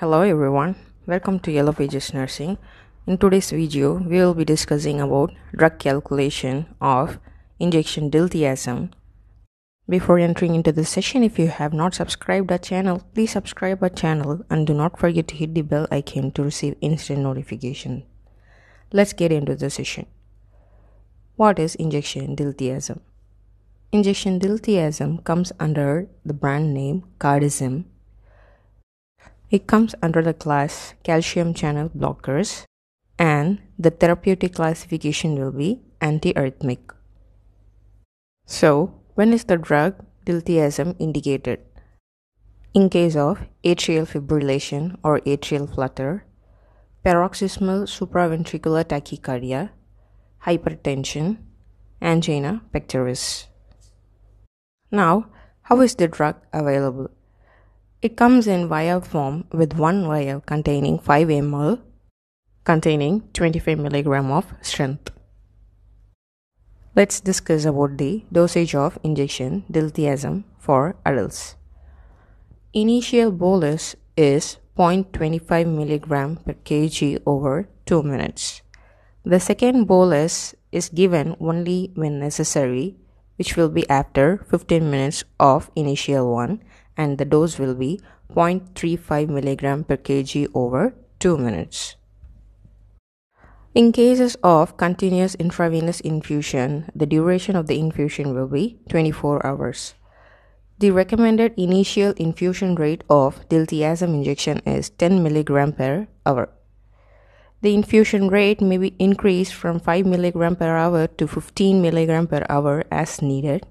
Hello everyone, welcome to Yellow Pages Nursing. In today's video, we will be discussing about drug calculation of injection diltiazem. Before entering into the session, if you have not subscribed our channel, please subscribe our channel and do not forget to hit the bell icon to receive instant notification. Let's get into the session. What is injection diltiazem? Injection diltiazem comes under the brand name Cardizem it comes under the class calcium channel blockers and the therapeutic classification will be antiarrhythmic. So, when is the drug diltiazem indicated? In case of atrial fibrillation or atrial flutter, paroxysmal supraventricular tachycardia, hypertension, angina pectoris. Now, how is the drug available? It comes in vial form with one vial containing 5 ml containing 25 mg of strength. Let's discuss about the dosage of injection diltiazem for adults. Initial bolus is 0.25 mg per kg over 2 minutes. The second bolus is given only when necessary, which will be after 15 minutes of initial one and the dose will be 0.35 mg per kg over 2 minutes. In cases of continuous intravenous infusion, the duration of the infusion will be 24 hours. The recommended initial infusion rate of diltiazem injection is 10 mg per hour. The infusion rate may be increased from 5 mg per hour to 15 mg per hour as needed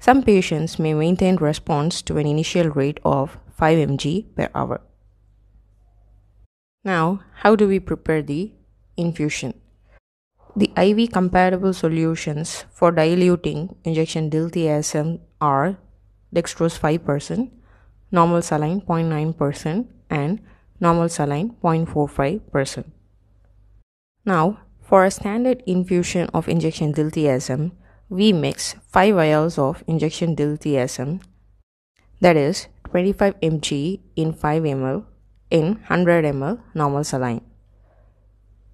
some patients may maintain response to an initial rate of 5 mg per hour. Now, how do we prepare the infusion? The IV compatible solutions for diluting injection diltiazem are dextrose 5%, normal saline 0.9%, and normal saline 0.45%. Now, for a standard infusion of injection diltiazem, we mix 5 vials of injection diltiazem that is 25 mg in 5 ml in 100 ml normal saline.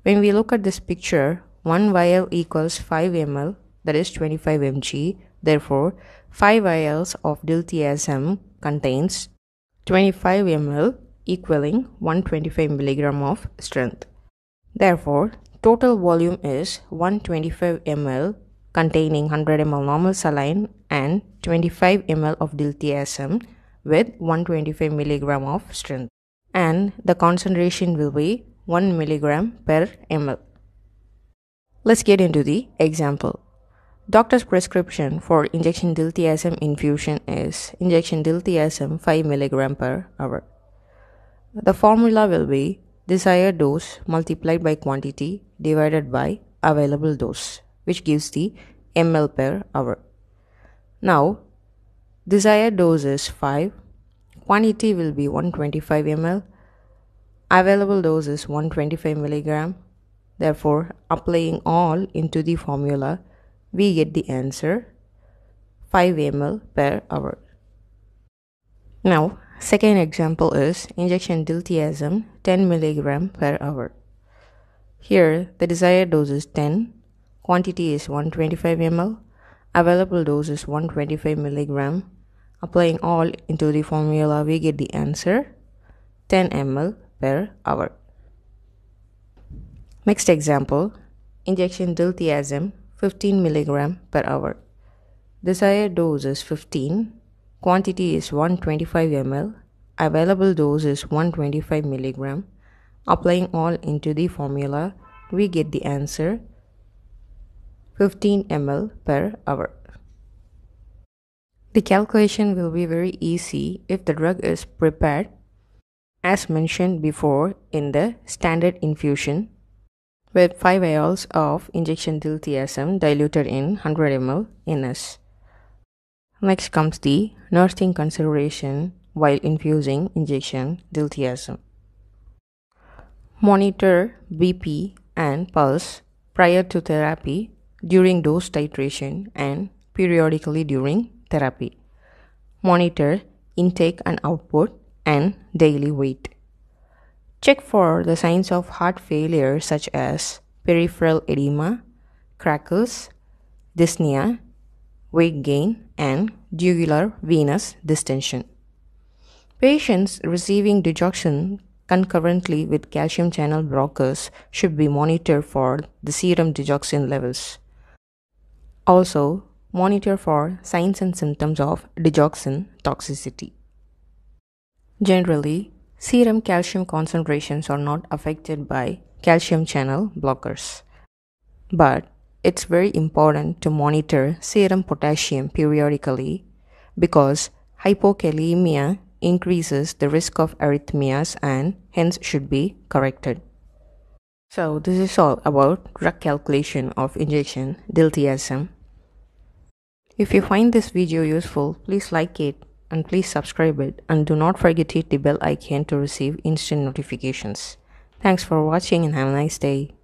When we look at this picture, 1 vial equals 5 ml that is 25 mg. Therefore, 5 vials of diltiazem contains 25 ml equaling 125 milligram of strength. Therefore, total volume is 125 ml containing 100 ml normal saline and 25 ml of diltiazem with 125 mg of strength and the concentration will be 1 mg per ml. Let's get into the example. Doctor's prescription for injection diltiazem infusion is injection diltiazem 5 mg per hour. The formula will be desired dose multiplied by quantity divided by available dose which gives the ml per hour. Now, desired dose is 5, quantity will be 125 ml, available dose is 125 milligram. Therefore, applying all into the formula, we get the answer 5 ml per hour. Now, second example is injection diltiazem 10 milligram per hour. Here, the desired dose is 10 Quantity is 125 ml. Available dose is 125 mg. Applying all into the formula, we get the answer 10 ml per hour. Next example injection diltiazem 15 mg per hour. Desired dose is 15. Quantity is 125 ml. Available dose is 125 mg. Applying all into the formula, we get the answer 15 ml per hour. The calculation will be very easy if the drug is prepared as mentioned before in the standard infusion with 5 vials of injection diltiazem diluted in 100 ml NS. Next comes the nursing consideration while infusing injection diltiazem. Monitor BP and pulse prior to therapy during dose titration and periodically during therapy. Monitor intake and output and daily weight. Check for the signs of heart failure such as peripheral edema, crackles, dyspnea, weight gain, and jugular venous distension. Patients receiving digoxin concurrently with calcium channel blockers should be monitored for the serum digoxin levels. Also, monitor for signs and symptoms of digoxin toxicity. Generally, serum calcium concentrations are not affected by calcium channel blockers. But it's very important to monitor serum potassium periodically because hypokalemia increases the risk of arrhythmias and hence should be corrected. So this is all about drug calculation of injection diltiazem. If you find this video useful, please like it and please subscribe it and do not forget to hit the bell icon to receive instant notifications. Thanks for watching and have a nice day.